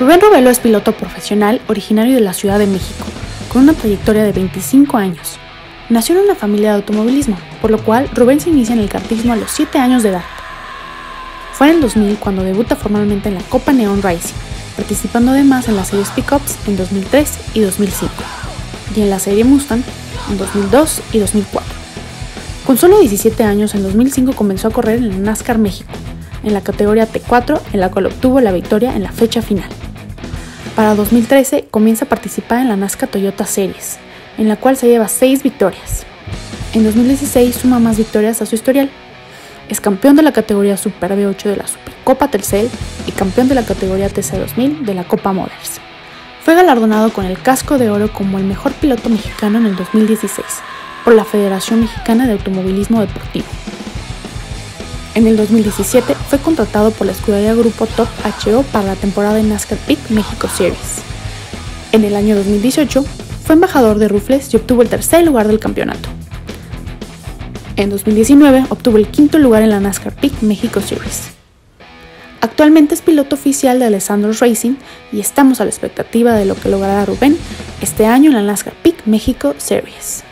Rubén Robelo es piloto profesional originario de la Ciudad de México, con una trayectoria de 25 años. Nació en una familia de automovilismo, por lo cual Rubén se inicia en el kartismo a los 7 años de edad. Fue en el 2000 cuando debuta formalmente en la Copa Neon Racing, participando además en las series Pickups en 2003 y 2005, y en la serie Mustang en 2002 y 2004. Con solo 17 años, en 2005 comenzó a correr en la NASCAR México, en la categoría T4, en la cual obtuvo la victoria en la fecha final. Para 2013 comienza a participar en la NASCAR Toyota Series, en la cual se lleva 6 victorias. En 2016 suma más victorias a su historial. Es campeón de la categoría Super B8 de la Supercopa Telcel y campeón de la categoría TC2000 de la Copa Moders. Fue galardonado con el casco de oro como el mejor piloto mexicano en el 2016 por la Federación Mexicana de Automovilismo Deportivo. En el 2017 fue contratado por la escudería Grupo Top HO para la temporada de NASCAR Peak México Series. En el año 2018 fue embajador de Rufles y obtuvo el tercer lugar del campeonato. En 2019 obtuvo el quinto lugar en la NASCAR Peak México Series. Actualmente es piloto oficial de Alessandro Racing y estamos a la expectativa de lo que logrará Rubén este año en la NASCAR Peak México Series.